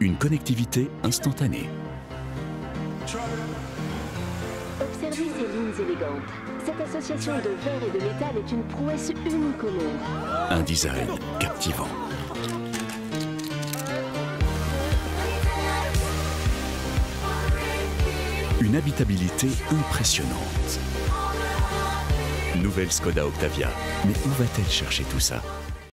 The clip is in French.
Une connectivité instantanée. Observez ces lignes élégantes. Cette association de verre et de métal est une prouesse unique au monde. Un design captivant. Une habitabilité impressionnante. Nouvelle Skoda Octavia. Mais où va-t-elle chercher tout ça?